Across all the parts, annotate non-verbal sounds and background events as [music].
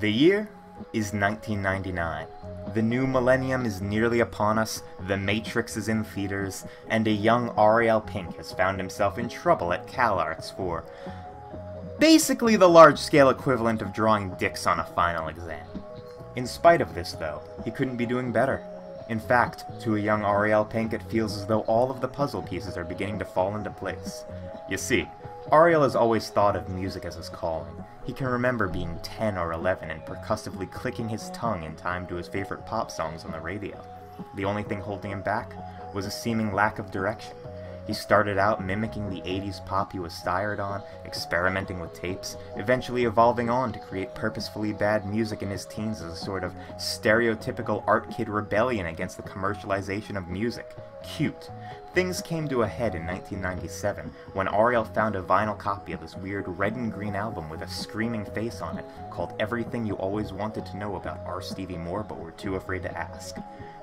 The year is 1999. The new millennium is nearly upon us, The Matrix is in theaters, and a young Ariel Pink has found himself in trouble at CalArts for basically the large scale equivalent of drawing dicks on a final exam. In spite of this, though, he couldn't be doing better. In fact, to a young Ariel Pink, it feels as though all of the puzzle pieces are beginning to fall into place. You see, Ariel has always thought of music as his calling. He can remember being 10 or 11 and percussively clicking his tongue in time to his favorite pop songs on the radio. The only thing holding him back was a seeming lack of direction. He started out mimicking the 80s pop he was sired on, experimenting with tapes, eventually evolving on to create purposefully bad music in his teens as a sort of stereotypical art kid rebellion against the commercialization of music. Cute. Things came to a head in 1997 when Ariel found a vinyl copy of this weird red and green album with a screaming face on it called Everything You Always Wanted to Know About R. Stevie Moore but Were Too Afraid to Ask.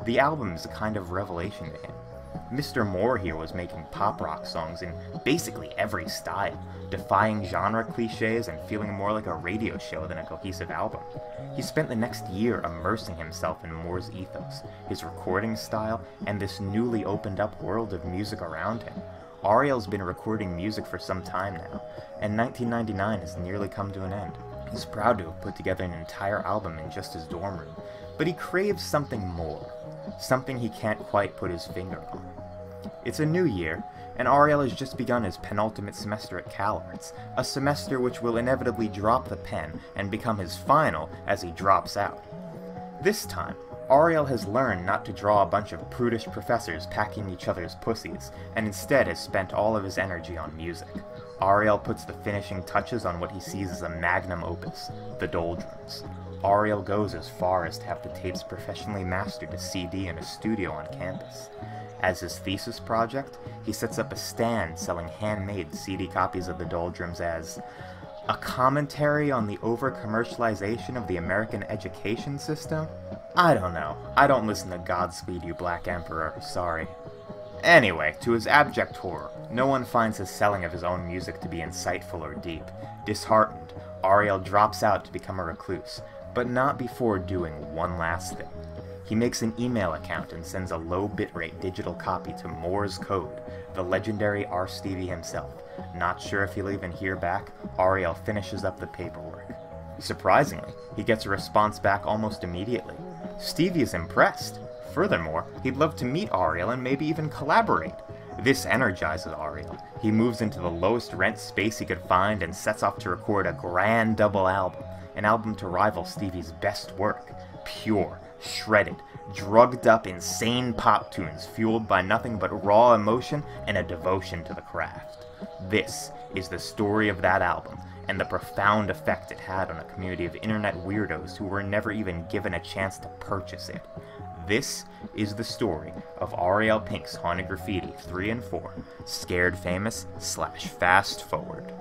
The album is a kind of revelation to him. Mr. Moore here was making pop rock songs in basically every style, defying genre cliches and feeling more like a radio show than a cohesive album. He spent the next year immersing himself in Moore's ethos, his recording style, and this newly opened up world of music around him. Ariel's been recording music for some time now, and 1999 has nearly come to an end. He's proud to have put together an entire album in just his dorm room, but he craves something more, something he can't quite put his finger on. It's a new year, and Ariel has just begun his penultimate semester at CalArts, a semester which will inevitably drop the pen and become his final as he drops out. This time, Ariel has learned not to draw a bunch of prudish professors packing each other's pussies, and instead has spent all of his energy on music. Ariel puts the finishing touches on what he sees as a magnum opus, the Doldrums. Ariel goes as far as to have the tapes professionally mastered to CD in a studio on campus. As his thesis project, he sets up a stand selling handmade CD copies of the Doldrums as a commentary on the over-commercialization of the American education system? I don't know. I don't listen to Godspeed You Black Emperor, sorry. Anyway, to his abject horror, no one finds his selling of his own music to be insightful or deep. Disheartened, Ariel drops out to become a recluse, but not before doing one last thing. He makes an email account and sends a low bitrate digital copy to Moore's Code, the legendary R. Stevie himself. Not sure if he'll even hear back, Ariel finishes up the paperwork. Surprisingly, he gets a response back almost immediately. Stevie is impressed. Furthermore, he'd love to meet Ariel and maybe even collaborate. This energizes Ariel. He moves into the lowest rent space he could find and sets off to record a grand double album, an album to rival Stevie's best work. Pure, shredded, drugged up, insane pop tunes fueled by nothing but raw emotion and a devotion to the craft. This is the story of that album and the profound effect it had on a community of internet weirdos who were never even given a chance to purchase it. This is the story of Ariel Pink's Haunted Graffiti 3 and 4, Scared Famous slash Fast Forward.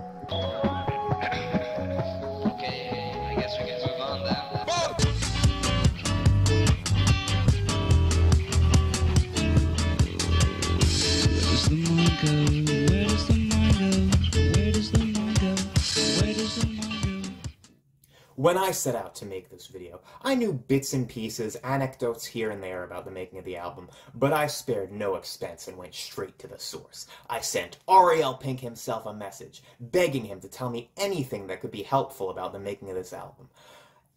When I set out to make this video, I knew bits and pieces, anecdotes here and there about the making of the album, but I spared no expense and went straight to the source. I sent Ariel Pink himself a message, begging him to tell me anything that could be helpful about the making of this album.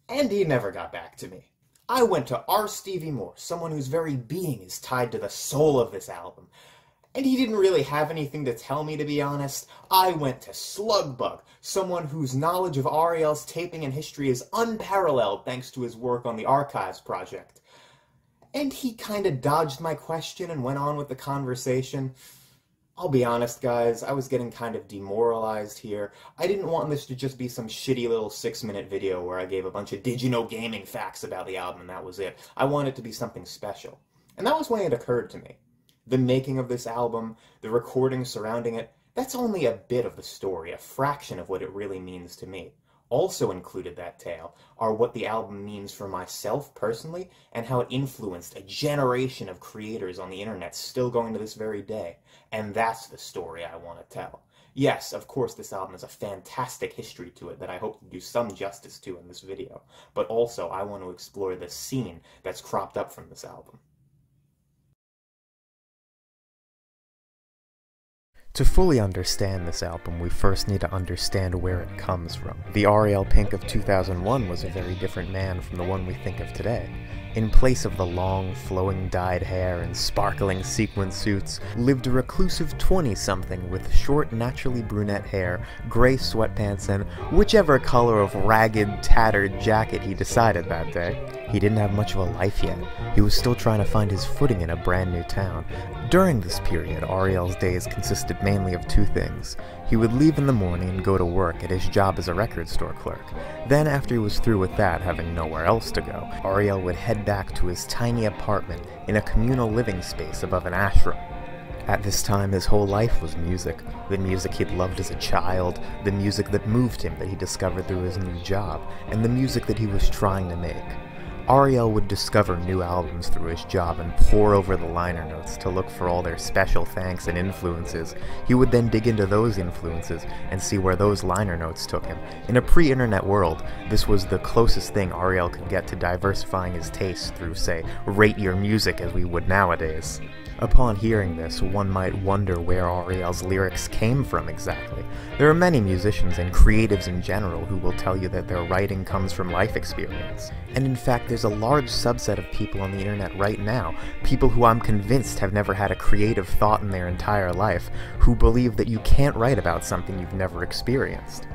And he never got back to me. I went to R. Stevie Moore, someone whose very being is tied to the soul of this album. And he didn't really have anything to tell me, to be honest. I went to Slugbug, someone whose knowledge of Ariel's taping and history is unparalleled thanks to his work on the Archives Project. And he kinda dodged my question and went on with the conversation. I'll be honest, guys, I was getting kind of demoralized here. I didn't want this to just be some shitty little six minute video where I gave a bunch of Did You Know Gaming facts about the album and that was it. I wanted it to be something special. And that was when it occurred to me the making of this album, the recording surrounding it, that's only a bit of the story, a fraction of what it really means to me. Also included that tale are what the album means for myself personally and how it influenced a generation of creators on the internet still going to this very day. And that's the story I want to tell. Yes, of course, this album has a fantastic history to it that I hope to do some justice to in this video, but also I want to explore the scene that's cropped up from this album. To fully understand this album, we first need to understand where it comes from. The Ariel Pink of 2001 was a very different man from the one we think of today. In place of the long, flowing dyed hair and sparkling sequin suits, lived a reclusive 20-something with short, naturally brunette hair, gray sweatpants, and whichever color of ragged, tattered jacket he decided that day. He didn't have much of a life yet. He was still trying to find his footing in a brand new town. During this period, Ariel's days consisted mainly of two things. He would leave in the morning and go to work at his job as a record store clerk. Then, after he was through with that, having nowhere else to go, Ariel would head back to his tiny apartment in a communal living space above an ashram. At this time, his whole life was music. The music he'd loved as a child, the music that moved him that he discovered through his new job, and the music that he was trying to make. Ariel would discover new albums through his job and pore over the liner notes to look for all their special thanks and influences. He would then dig into those influences and see where those liner notes took him. In a pre-internet world, this was the closest thing Ariel could get to diversifying his tastes through, say, rate your music as we would nowadays. Upon hearing this, one might wonder where Ariel's lyrics came from exactly. There are many musicians and creatives in general who will tell you that their writing comes from life experience. And in fact, there's a large subset of people on the internet right now, people who I'm convinced have never had a creative thought in their entire life, who believe that you can't write about something you've never experienced.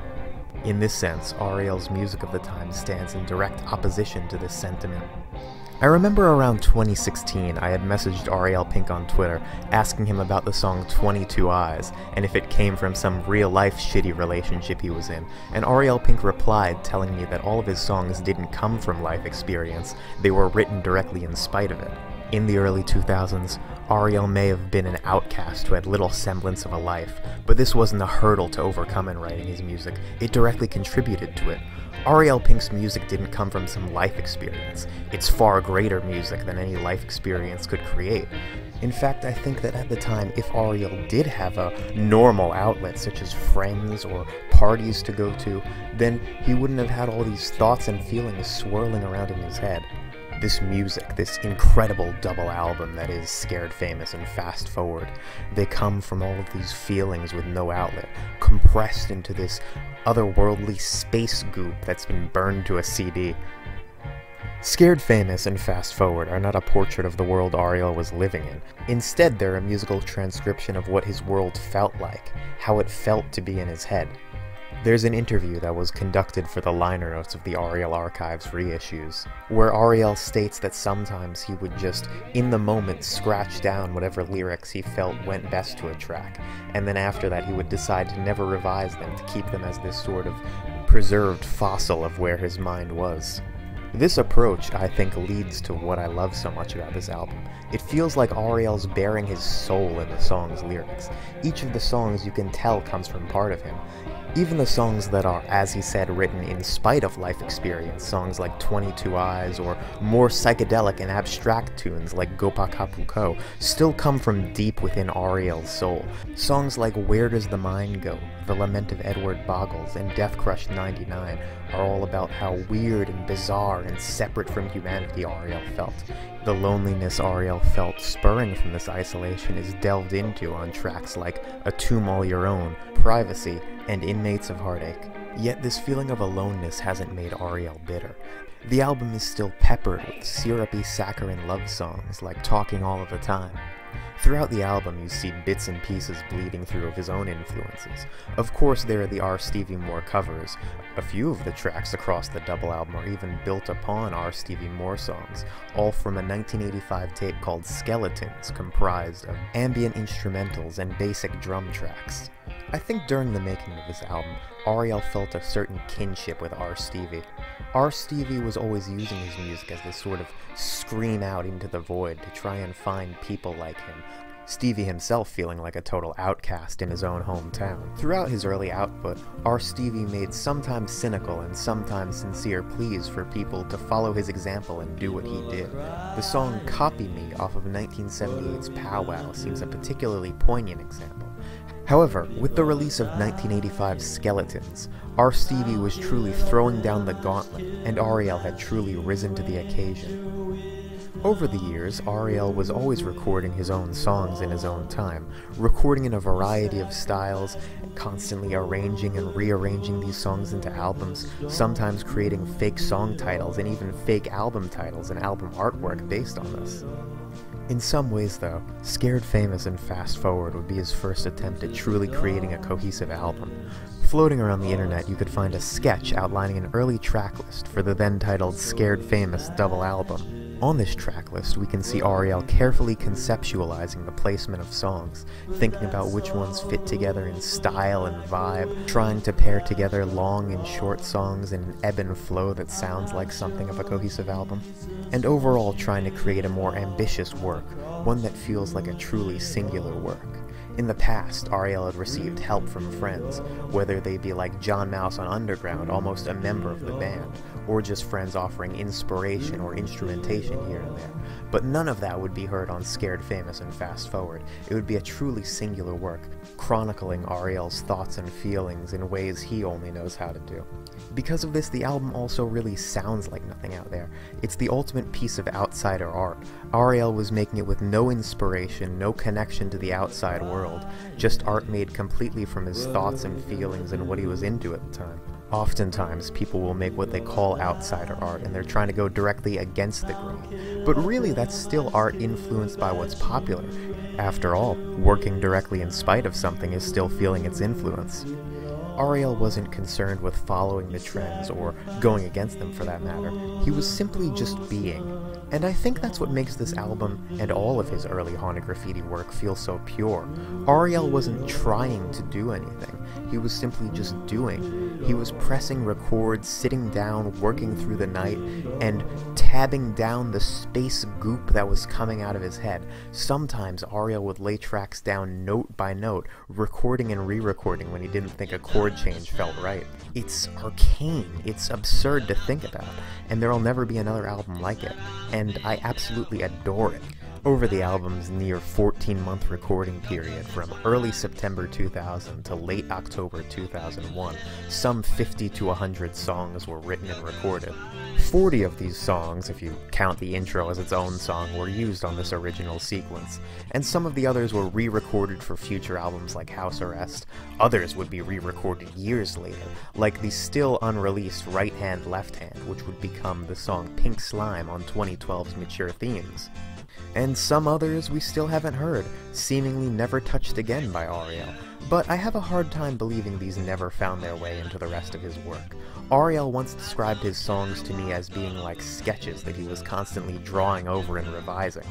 In this sense, Ariel's music of the time stands in direct opposition to this sentiment. I remember around 2016 I had messaged Ariel Pink on Twitter asking him about the song 22 Eyes and if it came from some real life shitty relationship he was in, and Ariel Pink replied telling me that all of his songs didn't come from life experience, they were written directly in spite of it. In the early 2000s, Ariel may have been an outcast who had little semblance of a life, but this wasn't a hurdle to overcome in writing his music, it directly contributed to it. Ariel Pink's music didn't come from some life experience. It's far greater music than any life experience could create. In fact, I think that at the time, if Ariel did have a normal outlet, such as friends or parties to go to, then he wouldn't have had all these thoughts and feelings swirling around in his head this music, this incredible double album that is Scared Famous and Fast Forward, they come from all of these feelings with no outlet, compressed into this otherworldly space goop that's been burned to a CD. Scared Famous and Fast Forward are not a portrait of the world Ariel was living in. Instead, they're a musical transcription of what his world felt like, how it felt to be in his head. There's an interview that was conducted for the liner notes of the Ariel Archives reissues, where Ariel states that sometimes he would just, in the moment, scratch down whatever lyrics he felt went best to a track, and then after that he would decide to never revise them to keep them as this sort of preserved fossil of where his mind was. This approach, I think, leads to what I love so much about this album. It feels like Ariel's bearing his soul in the song's lyrics. Each of the songs you can tell comes from part of him, even the songs that are, as he said, written in spite of life experience, songs like 22 Eyes or more psychedelic and abstract tunes like Gopa Kapu Ko, still come from deep within Ariel's soul. Songs like Where Does the Mind Go, The Lament of Edward Boggles, and Death Crush 99 are all about how weird and bizarre and separate from humanity Ariel felt. The loneliness Ariel felt spurring from this isolation is delved into on tracks like A Tomb All Your Own, Privacy, and Inmates of Heartache. Yet this feeling of aloneness hasn't made Ariel bitter. The album is still peppered with syrupy saccharine love songs like Talking All of the Time. Throughout the album, you see bits and pieces bleeding through of his own influences. Of course, there are the R. Stevie Moore covers. A few of the tracks across the double album are even built upon R. Stevie Moore songs, all from a 1985 tape called Skeletons, comprised of ambient instrumentals and basic drum tracks. I think during the making of this album, Ariel felt a certain kinship with R. Stevie. R. Stevie was always using his music as this sort of scream out into the void to try and find people like him, Stevie himself feeling like a total outcast in his own hometown. Throughout his early output, R. Stevie made sometimes cynical and sometimes sincere pleas for people to follow his example and do what he did. The song Copy Me off of 1978's Pow Wow seems a particularly poignant example. However, with the release of 1985's Skeletons, R. Stevie was truly throwing down the gauntlet, and Ariel had truly risen to the occasion. Over the years, Ariel was always recording his own songs in his own time, recording in a variety of styles, constantly arranging and rearranging these songs into albums, sometimes creating fake song titles and even fake album titles and album artwork based on this. In some ways, though, Scared Famous and Fast Forward would be his first attempt at truly creating a cohesive album. Floating around the internet, you could find a sketch outlining an early tracklist for the then titled Scared Famous double album. On this tracklist, we can see Ariel carefully conceptualizing the placement of songs, thinking about which ones fit together in style and vibe, trying to pair together long and short songs in an ebb and flow that sounds like something of a cohesive album, and overall trying to create a more ambitious work, one that feels like a truly singular work. In the past, Ariel had received help from friends, whether they be like John Maus on Underground, almost a member of the band, or just friends offering inspiration or instrumentation here and there. But none of that would be heard on Scared Famous and Fast Forward. It would be a truly singular work, chronicling Ariel's thoughts and feelings in ways he only knows how to do. Because of this, the album also really sounds like nothing out there. It's the ultimate piece of outsider art. Ariel was making it with no inspiration, no connection to the outside world, just art made completely from his thoughts and feelings and what he was into at the time. Oftentimes, people will make what they call outsider art, and they're trying to go directly against the grain. But really, that's still art influenced by what's popular. After all, working directly in spite of something is still feeling its influence. Ariel wasn't concerned with following the trends or going against them for that matter. He was simply just being. And I think that's what makes this album and all of his early Haunted Graffiti work feel so pure. Ariel wasn't trying to do anything, he was simply just doing. He was pressing record, sitting down, working through the night, and tabbing down the space goop that was coming out of his head. Sometimes Ariel would lay tracks down note by note, recording and re recording when he didn't think a chord change felt right. It's arcane, it's absurd to think about, and there'll never be another album like it, and I absolutely adore it. Over the album's near 14 month recording period from early September 2000 to late October 2001, some 50 to 100 songs were written and recorded. 40 of these songs, if you count the intro as its own song, were used on this original sequence, and some of the others were re recorded for future albums like House Arrest. Others would be re recorded years later, like the still unreleased Right Hand Left Hand, which would become the song Pink Slime on 2012's Mature Themes and some others we still haven't heard, seemingly never touched again by Ariel. But I have a hard time believing these never found their way into the rest of his work. Ariel once described his songs to me as being like sketches that he was constantly drawing over and revising.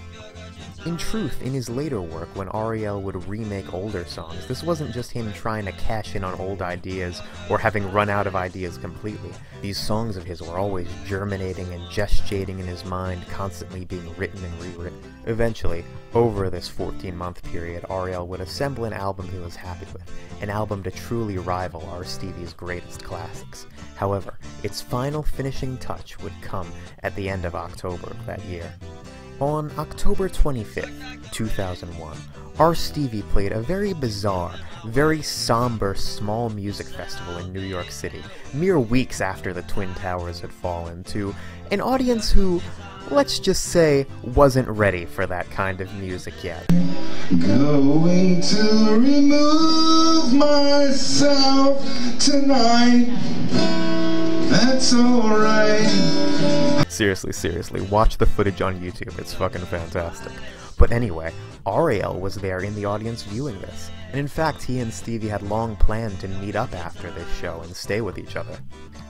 In truth, in his later work, when Ariel would remake older songs, this wasn't just him trying to cash in on old ideas or having run out of ideas completely. These songs of his were always germinating and gestating in his mind, constantly being written and rewritten. Eventually, over this 14 month period, Ariel would assemble an album he was happy with, an album to truly rival R. Stevie's greatest classics. However, its final finishing touch would come at the end of October of that year. On October 25th, 2001, R. Stevie played a very bizarre, very somber small music festival in New York City, mere weeks after the Twin Towers had fallen, to an audience who, let's just say, wasn't ready for that kind of music yet. Going to remove myself tonight. That's alright. Seriously, seriously, watch the footage on YouTube. It's fucking fantastic. But anyway, Ariel was there in the audience viewing this, and in fact, he and Stevie had long planned to meet up after this show and stay with each other.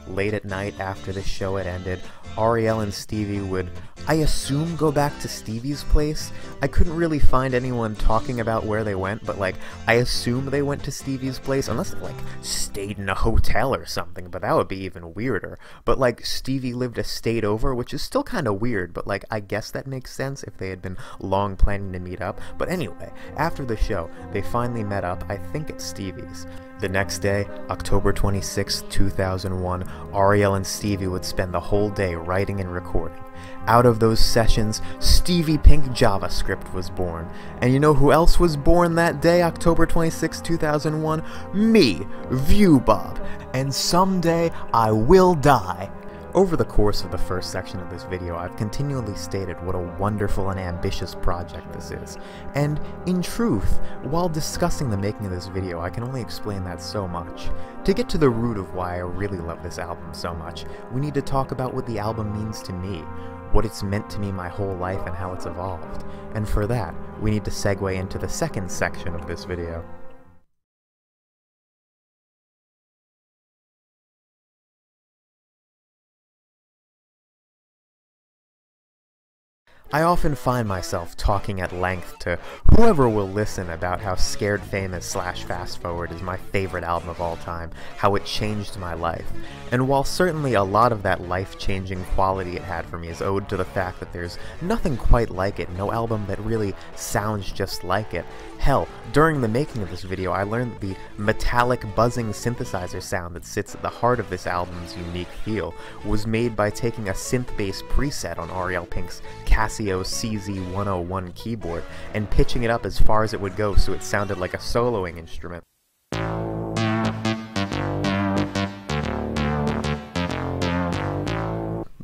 Late at night after the show had ended, Ariel and Stevie would, I assume, go back to Stevie's place. I couldn't really find anyone talking about where they went, but like, I assume they went to Stevie's place, unless they like stayed in a hotel or something, but that would be even weirder. But like, Stevie lived a state over, which is still kind of weird, but like, I guess that makes sense if they had been long planning to meet up. But anyway, after the show, they finally met up, I think at Stevie's. The next day, October 26, 2001, Ariel and Stevie would spend the whole day writing and recording. Out of those sessions, Stevie Pink JavaScript was born. And you know who else was born that day, October 26, 2001? Me, ViewBob. And someday I will die. Over the course of the first section of this video, I've continually stated what a wonderful and ambitious project this is. And, in truth, while discussing the making of this video, I can only explain that so much. To get to the root of why I really love this album so much, we need to talk about what the album means to me, what it's meant to me my whole life and how it's evolved. And for that, we need to segue into the second section of this video. I often find myself talking at length to whoever will listen about how Scared Famous slash Fast Forward is my favorite album of all time, how it changed my life. And while certainly a lot of that life-changing quality it had for me is owed to the fact that there's nothing quite like it, no album that really sounds just like it, hell, during the making of this video I learned that the metallic buzzing synthesizer sound that sits at the heart of this album's unique feel was made by taking a synth-based preset on Ariel Pink's Casio CZ101 keyboard and pitching it up as far as it would go so it sounded like a soloing instrument.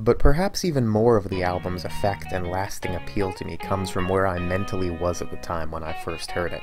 But perhaps even more of the album's effect and lasting appeal to me comes from where I mentally was at the time when I first heard it.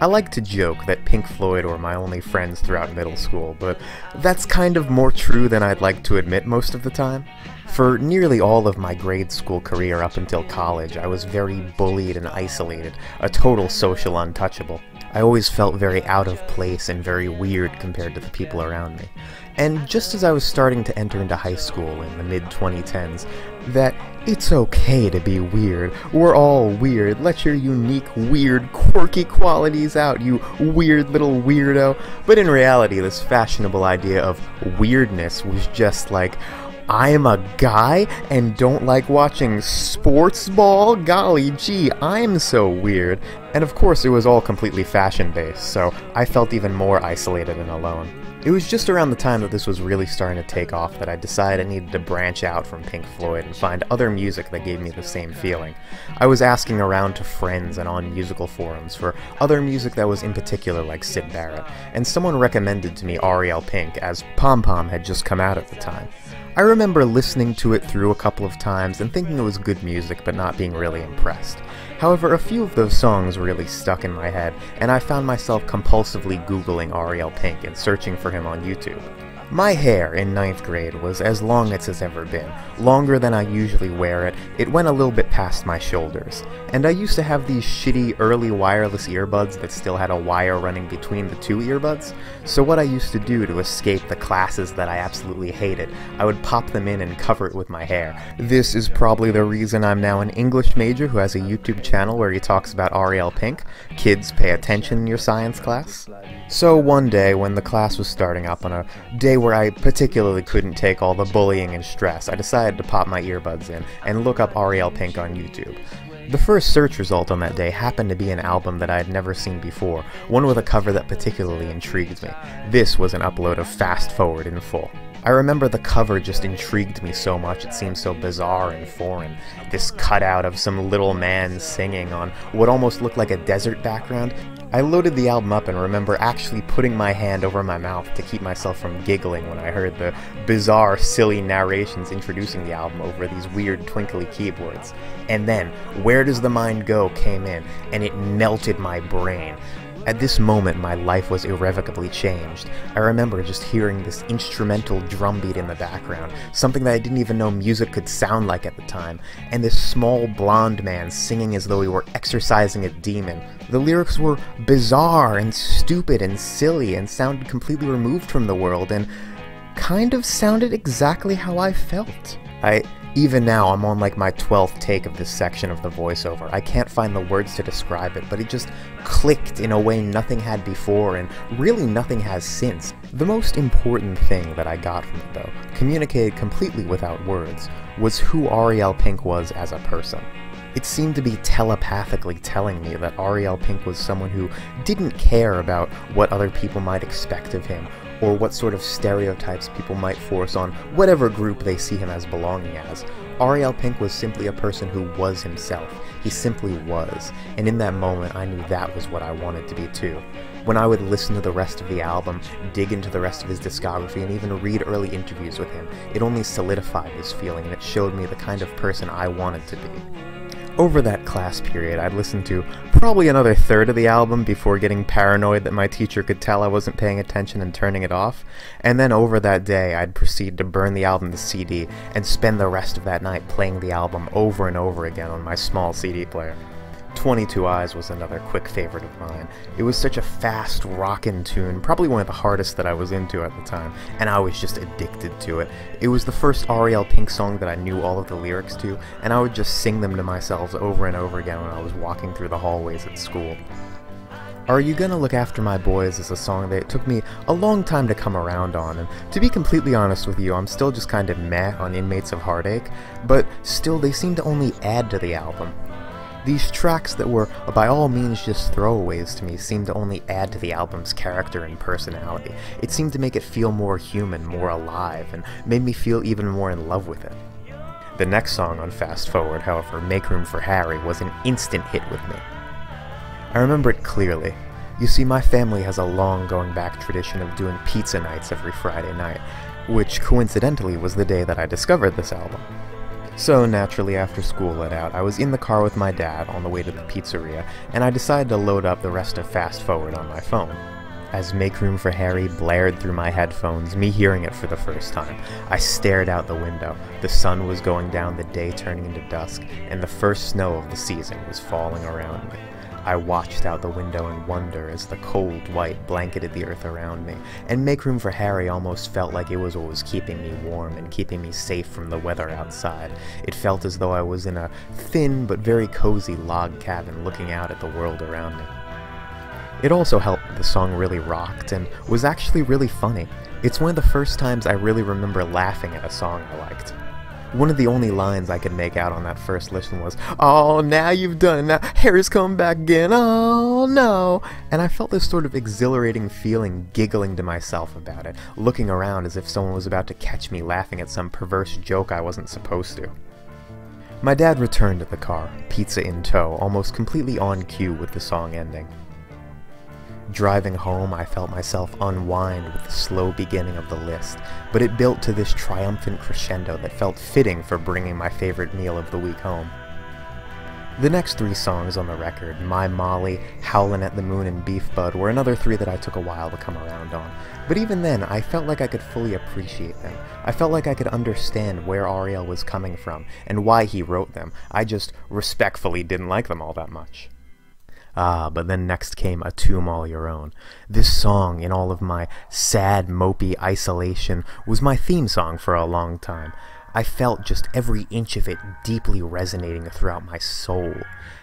I like to joke that Pink Floyd were my only friends throughout middle school, but that's kind of more true than I'd like to admit most of the time. For nearly all of my grade school career up until college, I was very bullied and isolated, a total social untouchable. I always felt very out of place and very weird compared to the people around me. And just as I was starting to enter into high school in the mid 2010s, that it's okay to be weird. We're all weird. Let your unique, weird, quirky qualities out, you weird little weirdo. But in reality, this fashionable idea of weirdness was just like, I'm a guy and don't like watching sports ball? Golly gee, I'm so weird. And of course, it was all completely fashion based, so I felt even more isolated and alone. It was just around the time that this was really starting to take off that I decided I needed to branch out from Pink Floyd and find other music that gave me the same feeling. I was asking around to friends and on musical forums for other music that was in particular like Syd Barrett, and someone recommended to me Ariel Pink as Pom Pom had just come out at the time. I remember listening to it through a couple of times and thinking it was good music but not being really impressed. However, a few of those songs really stuck in my head, and I found myself compulsively googling Ariel Pink and searching for him on YouTube. My hair in ninth grade was as long as it's ever been, longer than I usually wear it, it went a little bit past my shoulders, and I used to have these shitty early wireless earbuds that still had a wire running between the two earbuds, so what I used to do to escape the classes that I absolutely hated, I would pop them in and cover it with my hair. This is probably the reason I'm now an English major who has a YouTube channel where he talks about Ariel Pink. Kids, pay attention in your science class. So one day, when the class was starting up on a day where I particularly couldn't take all the bullying and stress, I decided to pop my earbuds in and look up Ariel Pink on YouTube. The first search result on that day happened to be an album that I had never seen before, one with a cover that particularly intrigued me. This was an upload of Fast Forward in full. I remember the cover just intrigued me so much, it seemed so bizarre and foreign. This cutout of some little man singing on what almost looked like a desert background, I loaded the album up and remember actually putting my hand over my mouth to keep myself from giggling when I heard the bizarre, silly narrations introducing the album over these weird twinkly keyboards. And then, Where Does the Mind Go came in, and it melted my brain. At this moment, my life was irrevocably changed. I remember just hearing this instrumental drum beat in the background, something that I didn't even know music could sound like at the time, and this small blonde man singing as though he were exorcising a demon. The lyrics were bizarre and stupid and silly and sounded completely removed from the world and kind of sounded exactly how I felt. I even now, I'm on like my 12th take of this section of the voiceover. I can't find the words to describe it, but it just clicked in a way nothing had before, and really nothing has since. The most important thing that I got from it, though, communicated completely without words, was who Ariel Pink was as a person. It seemed to be telepathically telling me that Ariel Pink was someone who didn't care about what other people might expect of him, or what sort of stereotypes people might force on whatever group they see him as belonging as. Ariel Pink was simply a person who was himself. He simply was. And in that moment, I knew that was what I wanted to be too. When I would listen to the rest of the album, dig into the rest of his discography, and even read early interviews with him, it only solidified this feeling and it showed me the kind of person I wanted to be. Over that class period, I'd listen to probably another third of the album before getting paranoid that my teacher could tell I wasn't paying attention and turning it off, and then over that day, I'd proceed to burn the album to CD and spend the rest of that night playing the album over and over again on my small CD player. 22 Eyes was another quick favorite of mine. It was such a fast, rockin' tune, probably one of the hardest that I was into at the time, and I was just addicted to it. It was the first Ariel Pink song that I knew all of the lyrics to, and I would just sing them to myself over and over again when I was walking through the hallways at school. Are You Gonna Look After My Boys is a song that it took me a long time to come around on, and to be completely honest with you, I'm still just kind of meh on Inmates of Heartache, but still they seem to only add to the album. These tracks that were by all means just throwaways to me seemed to only add to the album's character and personality. It seemed to make it feel more human, more alive, and made me feel even more in love with it. The next song on Fast Forward, however, Make Room for Harry, was an instant hit with me. I remember it clearly. You see, my family has a long going back tradition of doing pizza nights every Friday night, which coincidentally was the day that I discovered this album. So naturally, after school let out, I was in the car with my dad on the way to the pizzeria, and I decided to load up the rest of Fast Forward on my phone. As Make Room for Harry blared through my headphones, me hearing it for the first time, I stared out the window. The sun was going down, the day turning into dusk, and the first snow of the season was falling around me. I watched out the window in wonder as the cold white blanketed the earth around me, and Make Room for Harry almost felt like it was what was keeping me warm and keeping me safe from the weather outside. It felt as though I was in a thin but very cozy log cabin looking out at the world around me. It also helped the song really rocked and was actually really funny. It's one of the first times I really remember laughing at a song I liked. One of the only lines I could make out on that first listen was, Oh, now you've done it, now Harry's come back again, oh no! And I felt this sort of exhilarating feeling giggling to myself about it, looking around as if someone was about to catch me laughing at some perverse joke I wasn't supposed to. My dad returned to the car, pizza in tow, almost completely on cue with the song ending. Driving home, I felt myself unwind with the slow beginning of the list, but it built to this triumphant crescendo that felt fitting for bringing my favorite meal of the week home. The next three songs on the record, My Molly, Howlin' at the Moon, and Beef Bud, were another three that I took a while to come around on. But even then, I felt like I could fully appreciate them. I felt like I could understand where Ariel was coming from and why he wrote them. I just respectfully didn't like them all that much. Ah, but then next came A Tomb All Your Own. This song, in all of my sad, mopey isolation, was my theme song for a long time. I felt just every inch of it deeply resonating throughout my soul.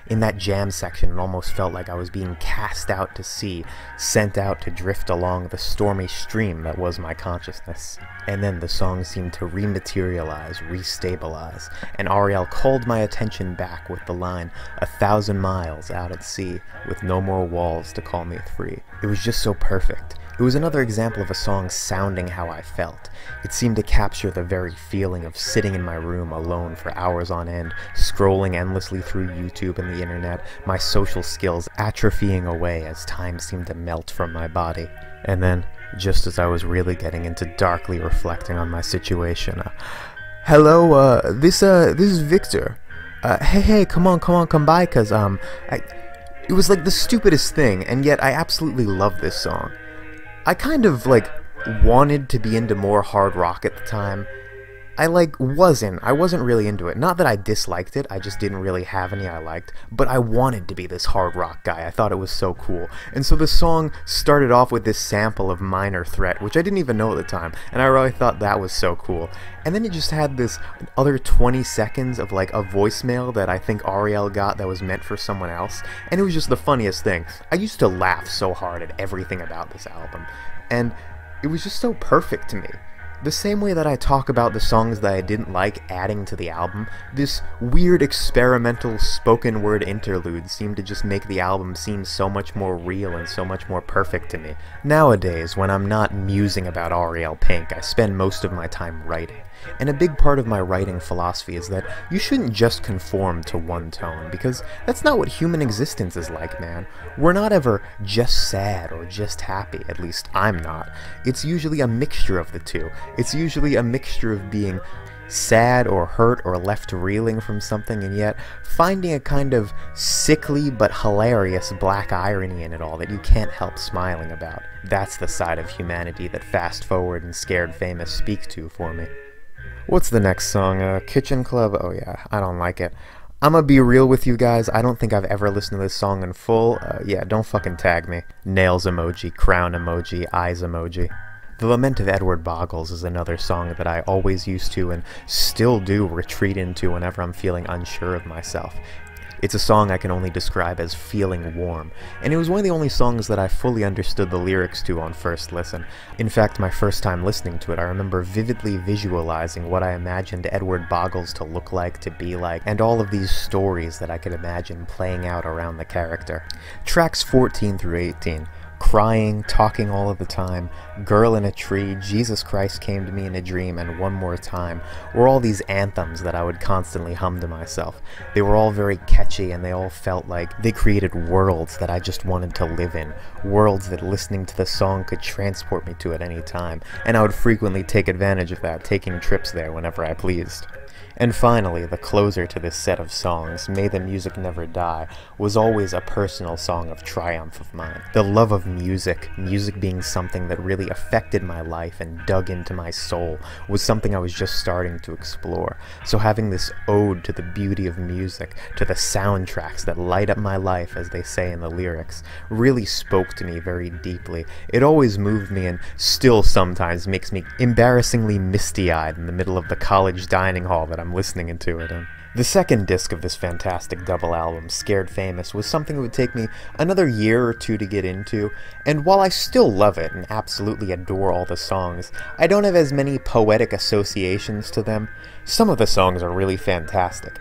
In that jam section, it almost felt like I was being cast out to sea, sent out to drift along the stormy stream that was my consciousness. And then the song seemed to rematerialize, restabilize, and Ariel called my attention back with the line, a thousand miles out at sea, with no more walls to call me free. It was just so perfect. It was another example of a song sounding how I felt. It seemed to capture the very feeling of sitting in my room alone for hours on end, scrolling endlessly through YouTube and the internet, my social skills atrophying away as time seemed to melt from my body. And then, just as I was really getting into darkly reflecting on my situation, uh, hello, uh, this, uh, this is Victor. Uh, hey, hey, come on, come on, come by, cause, um, I, it was like the stupidest thing, and yet I absolutely love this song. I kind of, like, wanted to be into more hard rock at the time. I, like, wasn't. I wasn't really into it. Not that I disliked it, I just didn't really have any I liked, but I wanted to be this hard rock guy. I thought it was so cool. And so the song started off with this sample of Minor Threat, which I didn't even know at the time, and I really thought that was so cool. And then it just had this other 20 seconds of, like, a voicemail that I think Ariel got that was meant for someone else, and it was just the funniest thing. I used to laugh so hard at everything about this album, and it was just so perfect to me. The same way that I talk about the songs that I didn't like adding to the album, this weird experimental spoken word interlude seemed to just make the album seem so much more real and so much more perfect to me. Nowadays, when I'm not musing about Ariel Pink, I spend most of my time writing. And a big part of my writing philosophy is that you shouldn't just conform to one tone, because that's not what human existence is like, man. We're not ever just sad or just happy, at least I'm not. It's usually a mixture of the two. It's usually a mixture of being sad or hurt or left reeling from something, and yet finding a kind of sickly but hilarious black irony in it all that you can't help smiling about. That's the side of humanity that Fast Forward and Scared Famous speak to for me. What's the next song? Uh, Kitchen Club? Oh yeah, I don't like it. I'm gonna be real with you guys, I don't think I've ever listened to this song in full. Uh, yeah, don't fucking tag me. Nails emoji, crown emoji, eyes emoji. The Lament of Edward Boggles is another song that I always used to and still do retreat into whenever I'm feeling unsure of myself. It's a song I can only describe as feeling warm, and it was one of the only songs that I fully understood the lyrics to on first listen. In fact, my first time listening to it, I remember vividly visualizing what I imagined Edward Boggles to look like, to be like, and all of these stories that I could imagine playing out around the character. Tracks 14 through 18 crying, talking all of the time, girl in a tree, Jesus Christ came to me in a dream, and one more time, were all these anthems that I would constantly hum to myself. They were all very catchy, and they all felt like they created worlds that I just wanted to live in, worlds that listening to the song could transport me to at any time, and I would frequently take advantage of that, taking trips there whenever I pleased. And finally, the closer to this set of songs, May the Music Never Die, was always a personal song of triumph of mine. The love of music, music being something that really affected my life and dug into my soul, was something I was just starting to explore. So having this ode to the beauty of music, to the soundtracks that light up my life, as they say in the lyrics, really spoke to me very deeply. It always moved me and still sometimes makes me embarrassingly misty-eyed in the middle of the college dining hall that I'm Listening into it. And the second disc of this fantastic double album, Scared Famous, was something that would take me another year or two to get into, and while I still love it and absolutely adore all the songs, I don't have as many poetic associations to them. Some of the songs are really fantastic.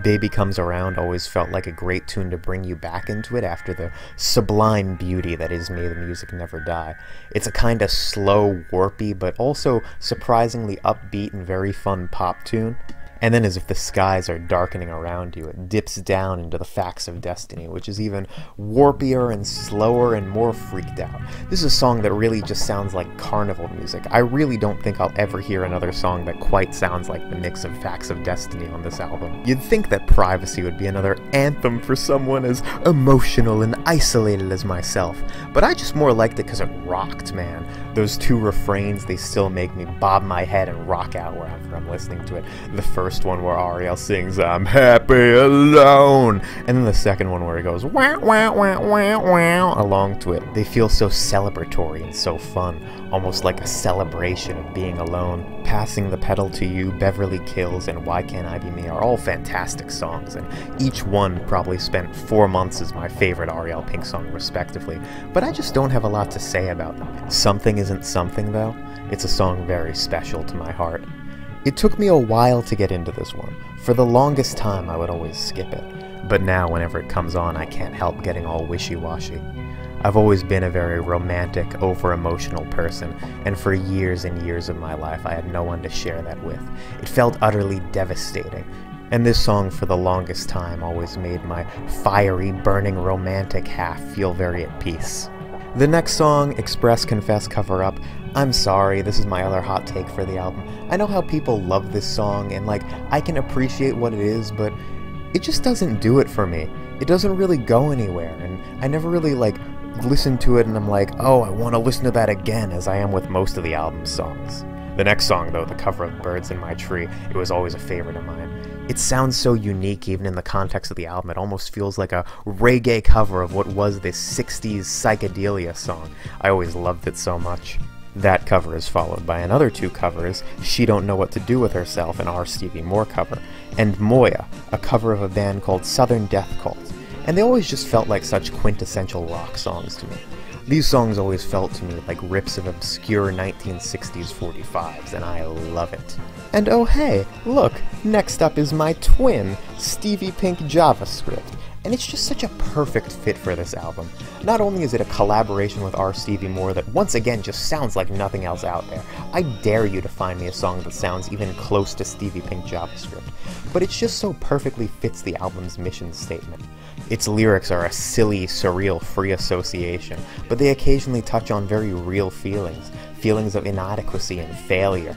Baby Comes Around always felt like a great tune to bring you back into it after the sublime beauty that is May the Music Never Die. It's a kind of slow, warpy, but also surprisingly upbeat and very fun pop tune. And then, as if the skies are darkening around you, it dips down into the facts of destiny, which is even warpier and slower and more freaked out. This is a song that really just sounds like carnival music. I really don't think I'll ever hear another song that quite sounds like the mix of Facts of Destiny on this album. You'd think that Privacy would be another anthem for someone as emotional and isolated as myself, but I just more liked it because it rocked, man. Those two refrains, they still make me bob my head and rock out wherever I'm listening to it. The first one where Ariel sings, I'm happy alone, and then the second one where he goes, wow, wow, wow, wow, wow, along to it. They feel so celebratory and so fun, almost like a celebration of being alone. Passing the Pedal to You, Beverly Kills, and Why Can't I Be Me are all fantastic songs, and each one probably spent four months as my favorite Ariel Pink song, respectively, but I just don't have a lot to say about them. Something Isn't Something, though, it's a song very special to my heart. It took me a while to get into this one. For the longest time, I would always skip it. But now, whenever it comes on, I can't help getting all wishy-washy. I've always been a very romantic, over-emotional person, and for years and years of my life I had no one to share that with. It felt utterly devastating, and this song for the longest time always made my fiery, burning romantic half feel very at peace. The next song, Express Confess Cover Up, I'm sorry, this is my other hot take for the album. I know how people love this song, and like, I can appreciate what it is, but it just doesn't do it for me. It doesn't really go anywhere, and I never really like listen to it and I'm like, oh, I want to listen to that again, as I am with most of the album's songs. The next song, though, the cover of Birds in My Tree, it was always a favorite of mine. It sounds so unique even in the context of the album. It almost feels like a reggae cover of what was this 60s psychedelia song. I always loved it so much. That cover is followed by another two covers, She Don't Know What to Do With Herself, an R. Stevie Moore cover, and Moya, a cover of a band called Southern Death Cult and they always just felt like such quintessential rock songs to me. These songs always felt to me like rips of obscure 1960s 45s, and I love it. And oh hey, look, next up is my twin, Stevie Pink JavaScript, and it's just such a perfect fit for this album. Not only is it a collaboration with R. Stevie Moore that once again just sounds like nothing else out there, I dare you to find me a song that sounds even close to Stevie Pink JavaScript, but it just so perfectly fits the album's mission statement. Its lyrics are a silly, surreal, free association, but they occasionally touch on very real feelings, feelings of inadequacy and failure.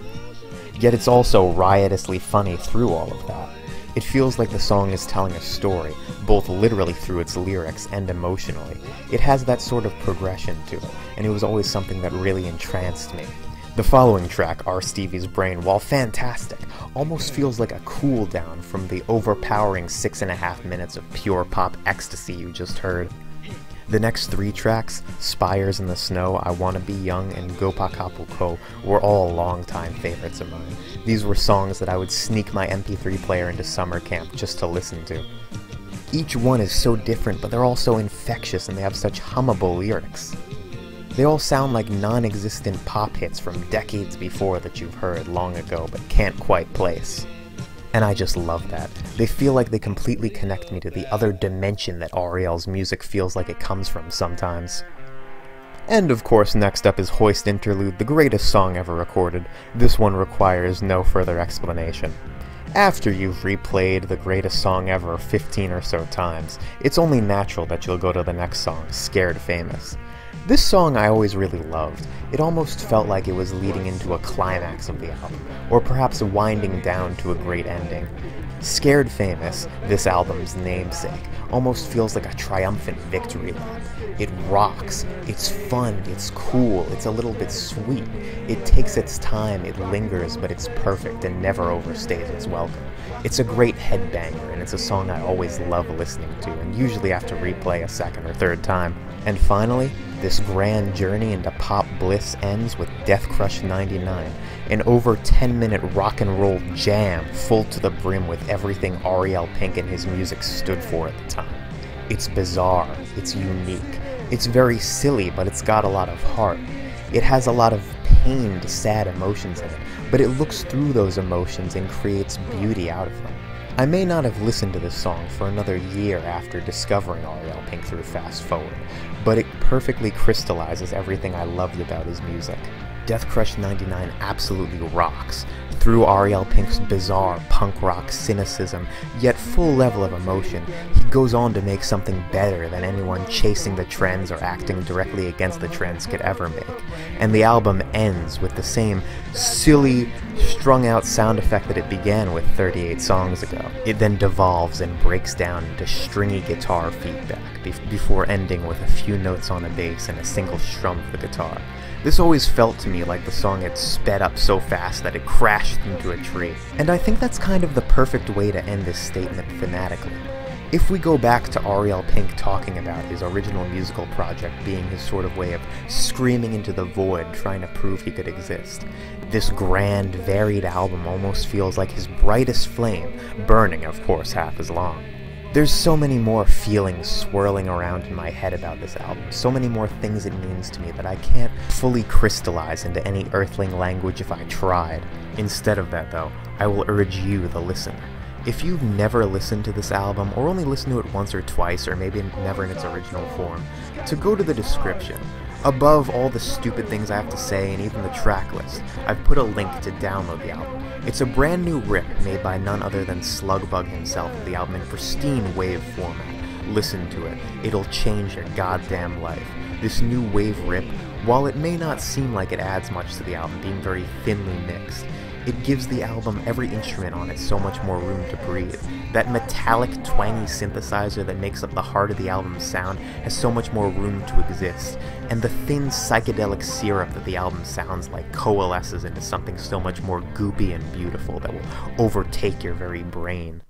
Yet it's also riotously funny through all of that. It feels like the song is telling a story, both literally through its lyrics and emotionally. It has that sort of progression to it, and it was always something that really entranced me. The following track, R. Stevie's Brain, while fantastic, almost feels like a cool down from the overpowering six and a half minutes of pure pop ecstasy you just heard. The next three tracks, Spires in the Snow, I Wanna Be Young, and Gopakapuko, were all longtime favorites of mine. These were songs that I would sneak my MP3 player into summer camp just to listen to. Each one is so different, but they're all so infectious and they have such hummable lyrics. They all sound like non existent pop hits from decades before that you've heard long ago but can't quite place. And I just love that. They feel like they completely connect me to the other dimension that Ariel's music feels like it comes from sometimes. And of course, next up is Hoist Interlude, the greatest song ever recorded. This one requires no further explanation. After you've replayed the greatest song ever 15 or so times, it's only natural that you'll go to the next song, Scared Famous. This song I always really loved. It almost felt like it was leading into a climax of the album, or perhaps winding down to a great ending. Scared Famous, this album's namesake, almost feels like a triumphant victory lap. It rocks, it's fun, it's cool, it's a little bit sweet. It takes its time, it lingers, but it's perfect and never overstays its welcome. It's a great headbanger, and it's a song I always love listening to, and usually have to replay a second or third time. And finally, this grand journey into pop bliss ends with Death Crush 99, an over 10 minute rock and roll jam full to the brim with everything Ariel Pink and his music stood for at the time. It's bizarre, it's unique, it's very silly, but it's got a lot of heart. It has a lot of pained, sad emotions in it, but it looks through those emotions and creates beauty out of them. I may not have listened to this song for another year after discovering Ariel Pink through Fast Forward, but it perfectly crystallizes everything I loved about his music. Death Crush 99 absolutely rocks, through Ariel Pink's bizarre punk rock cynicism, yet full level of emotion, he goes on to make something better than anyone chasing the trends or acting directly against the trends could ever make. And the album ends with the same silly, strung out sound effect that it began with 38 songs ago. It then devolves and breaks down into stringy guitar feedback before ending with a few notes on the bass and a single strum for the guitar. This always felt to me like the song had sped up so fast that it crashed into a tree, and I think that's kind of the perfect way to end this statement thematically. If we go back to Ariel Pink talking about his original musical project being his sort of way of screaming into the void trying to prove he could exist, this grand, varied album almost feels like his brightest flame, burning, of course, half as long. There's so many more feelings swirling around in my head about this album, so many more things it means to me that I can't fully crystallize into any earthling language if I tried. Instead of that, though, I will urge you, the listener. If you've never listened to this album, or only listened to it once or twice, or maybe never in its original form, to go to the description. Above all the stupid things I have to say and even the track list, I've put a link to download the album. It's a brand new rip made by none other than Slugbug himself of the album in pristine wave format. Listen to it, it'll change your goddamn life. This new wave rip, while it may not seem like it adds much to the album, being very thinly mixed, it gives the album every instrument on it so much more room to breathe. That metallic, twangy synthesizer that makes up the heart of the album's sound has so much more room to exist, and the thin psychedelic syrup that the album sounds like coalesces into something so much more goopy and beautiful that will overtake your very brain.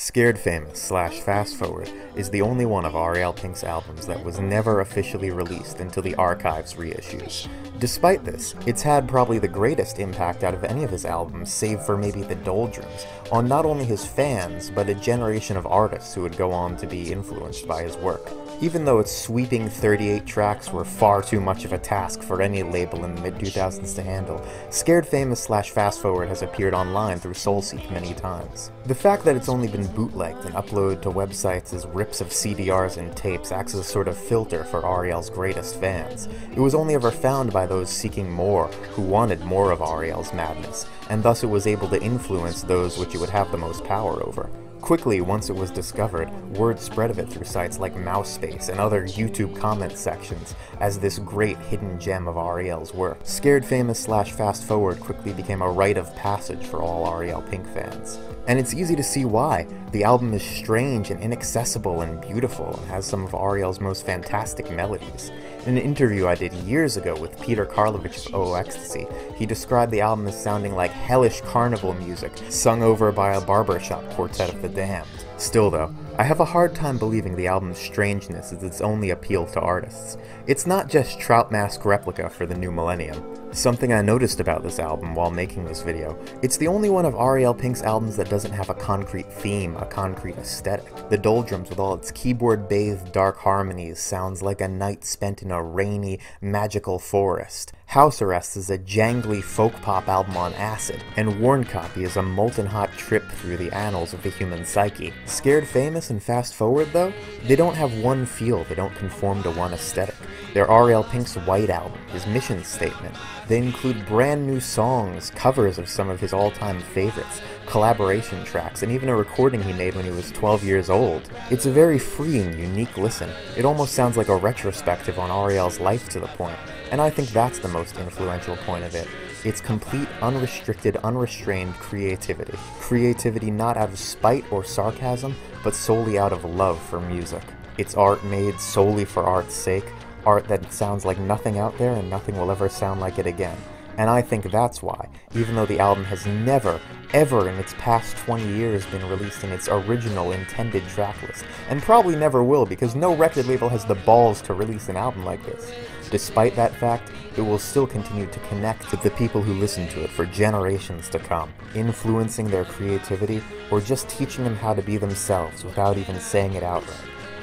Scared Famous slash Fast Forward is the only one of Ariel Pink's albums that was never officially released until the Archives reissues. Despite this, it's had probably the greatest impact out of any of his albums, save for maybe The Doldrums, on not only his fans, but a generation of artists who would go on to be influenced by his work. Even though its sweeping 38 tracks were far too much of a task for any label in the mid 2000s to handle, Scared Famous slash Fast Forward has appeared online through Soulseek many times. The fact that it's only been bootlegged and uploaded to websites as rips of CDRs and tapes acts as a sort of filter for Ariel's greatest fans. It was only ever found by those seeking more, who wanted more of Ariel's madness, and thus it was able to influence those which it would have the most power over. Quickly, once it was discovered, word spread of it through sites like MouseSpace and other YouTube comment sections as this great hidden gem of Ariel's work. Scared Famous slash Fast Forward quickly became a rite of passage for all Ariel Pink fans. And it's easy to see why. The album is strange and inaccessible and beautiful and has some of Ariel's most fantastic melodies. In an interview I did years ago with Peter Karlovich of Oh Ecstasy, he described the album as sounding like hellish carnival music sung over by a barbershop quartet of the damned. Still though, I have a hard time believing the album's strangeness is its only appeal to artists. It's not just Trout Mask replica for the new millennium. Something I noticed about this album while making this video, it's the only one of Ariel Pink's albums that doesn't have a concrete theme, a concrete aesthetic. The Doldrums with all its keyboard-bathed dark harmonies sounds like a night spent in a rainy, magical forest. House Arrest is a jangly folk pop album on acid, and Worn Copy is a molten hot trip through the annals of the human psyche. Scared Famous and Fast Forward, though, they don't have one feel, they don't conform to one aesthetic. They're Ariel Pink's White Album, his mission statement. They include brand new songs, covers of some of his all-time favorites, collaboration tracks, and even a recording he made when he was 12 years old. It's a very free and unique listen. It almost sounds like a retrospective on Ariel's life to the point, and I think that's the most influential point of it. It's complete, unrestricted, unrestrained creativity. Creativity not out of spite or sarcasm, but solely out of love for music. It's art made solely for art's sake, art that sounds like nothing out there and nothing will ever sound like it again. And I think that's why, even though the album has never, ever in its past 20 years been released in its original intended tracklist, and probably never will because no record label has the balls to release an album like this. Despite that fact, it will still continue to connect with the people who listen to it for generations to come, influencing their creativity or just teaching them how to be themselves without even saying it outright.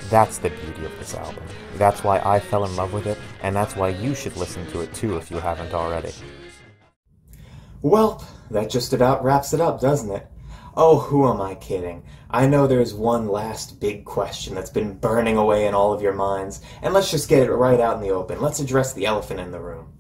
That's the beauty of this album. That's why I fell in love with it, and that's why you should listen to it too if you haven't already. Well, that just about wraps it up, doesn't it? Oh, who am I kidding? I know there's one last big question that's been burning away in all of your minds, and let's just get it right out in the open. Let's address the elephant in the room.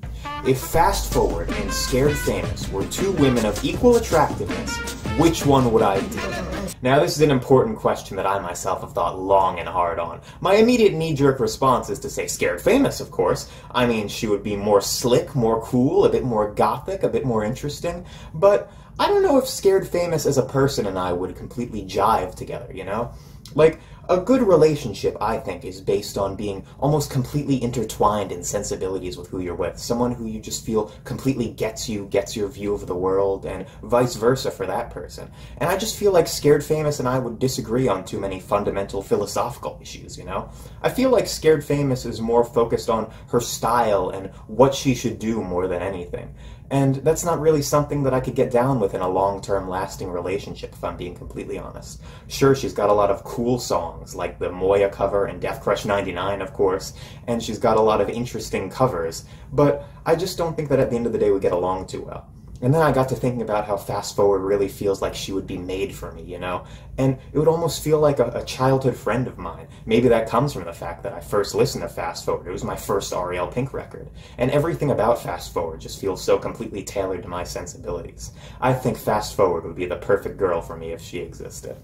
If Fast Forward and Scared Famous were two women of equal attractiveness, which one would I date? Now, this is an important question that I myself have thought long and hard on. My immediate knee-jerk response is to say Scared Famous, of course. I mean, she would be more slick, more cool, a bit more gothic, a bit more interesting. But I don't know if Scared Famous as a person and I would completely jive together, you know? Like, a good relationship, I think, is based on being almost completely intertwined in sensibilities with who you're with. Someone who you just feel completely gets you, gets your view of the world, and vice versa for that person. And I just feel like Scared Famous and I would disagree on too many fundamental philosophical issues, you know? I feel like Scared Famous is more focused on her style and what she should do more than anything. And that's not really something that I could get down with in a long-term lasting relationship, if I'm being completely honest. Sure, she's got a lot of cool songs, like the Moya cover and Death Crush 99, of course, and she's got a lot of interesting covers, but I just don't think that at the end of the day we get along too well. And then I got to thinking about how Fast Forward really feels like she would be made for me, you know? And it would almost feel like a, a, childhood friend of mine. Maybe that comes from the fact that I first listened to Fast Forward. It was my first Ariel Pink record. And everything about Fast Forward just feels so completely tailored to my sensibilities. I think Fast Forward would be the perfect girl for me if she existed.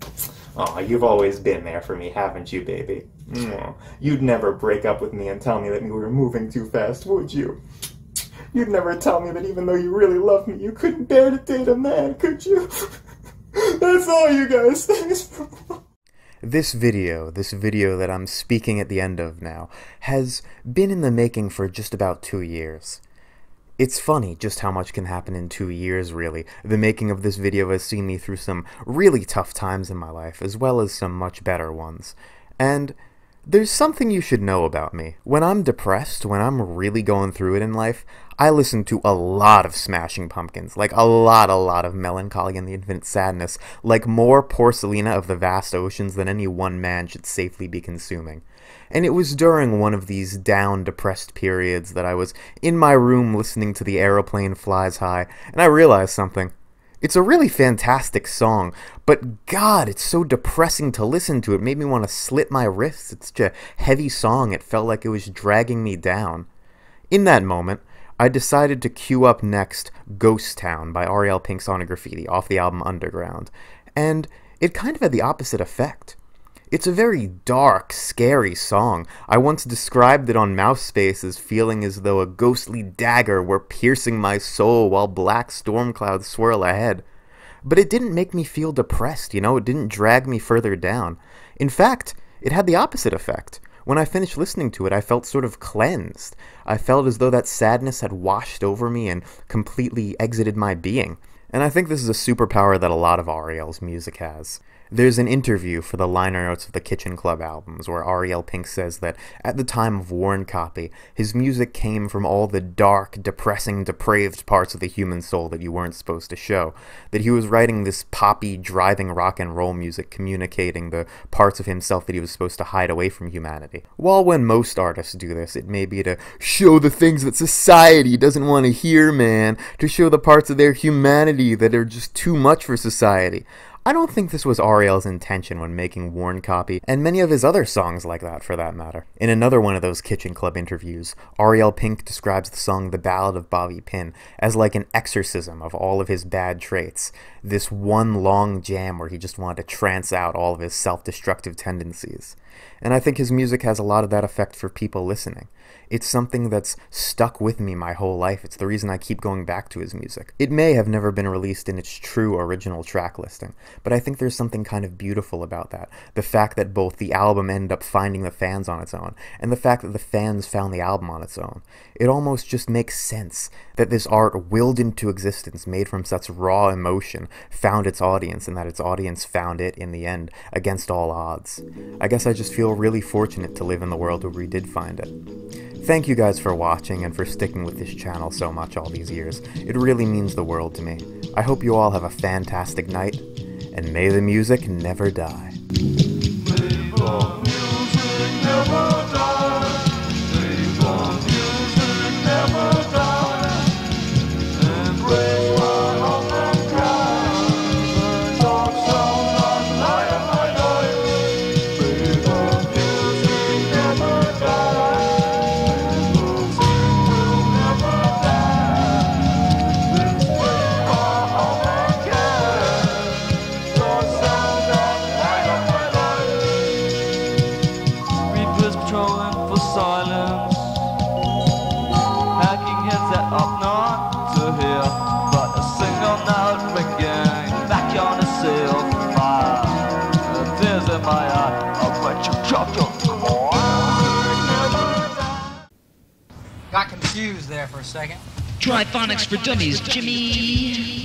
Aw, you've always been there for me, haven't you, baby? You'd never break up with me and tell me that we were moving too fast, would you? You'd never tell me that even though you really love me, you couldn't bear to date a man, could you? [laughs] That's all you guys. Thanks. This video, this video that I'm speaking at the end of now, has been in the making for just about two years. It's funny just how much can happen in two years, really. The making of this video has seen me through some really tough times in my life, as well as some much better ones. And there's something you should know about me. When I'm depressed, when I'm really going through it in life, I listened to a lot of Smashing Pumpkins. Like a lot, a lot of Mellon Collie and the Infinite Sadness. Like more Porcelina of the Vast Oceans than any one man should safely be consuming. And it was during one of these down, depressed periods that I was in my room listening to The Aeroplane Flies High, and I realized something. It's a really fantastic song, but God, it's so depressing to listen to. It made me want to slit my wrists. It's such a heavy song, it felt like it was dragging me down. In that moment, I decided to cue up next Ghost Town by Ariel Pink Sonic Graffiti off the album Underground, and it kind of had the opposite effect. It's a very dark, scary song. I once described it on MouseSpace as feeling as though a ghostly dagger were piercing my soul while black storm clouds swirl ahead. But it didn't make me feel depressed, you know, it didn't drag me further down. In fact, it had the opposite effect. When I finished listening to it, I felt sort of cleansed. I felt as though that sadness had washed over me and completely exited my being. And I think this is a superpower that a lot of Ariel's music has. There's an interview for the liner notes of the Kitchen Club albums where Ariel Pink says that at the time of Worn Copy, his music came from all the dark, depressing, depraved parts of the human soul that you weren't supposed to show. That he was writing this poppy, driving rock and roll music communicating the parts of himself that he was supposed to hide away from humanity. While when most artists do this, it may be to show the things that society doesn't want to hear, man, to show the parts of their humanity that are just too much for society. I don't think this was Ariel's intention when making Worn Copy, and many of his other songs like that for that matter. In another one of those Kitchen Club interviews, Ariel Pink describes the song The Ballad of Bobby Pin as like an exorcism of all of his bad traits. This one long jam where he just wanted to trance out all of his self-destructive tendencies. And I think his music has a lot of that effect for people listening. It's something that's stuck with me my whole life. It's the reason I keep going back to his music. It may have never been released in its true original track listing, but I think there's something kind of beautiful about that. The fact that both the album ended up finding the fans on its own, and the fact that the fans found the album on its own. It almost just makes sense that this art willed into existence, made from such raw emotion, found its audience, and that its audience found it in the end, against all odds. I guess I just feel really fortunate to live in the world where we did find it. Thank you guys for watching and for sticking with this channel so much all these years. It really means the world to me. I hope you all have a fantastic night, and may the music never die. Second. Try phonics for dummies, Jimmy.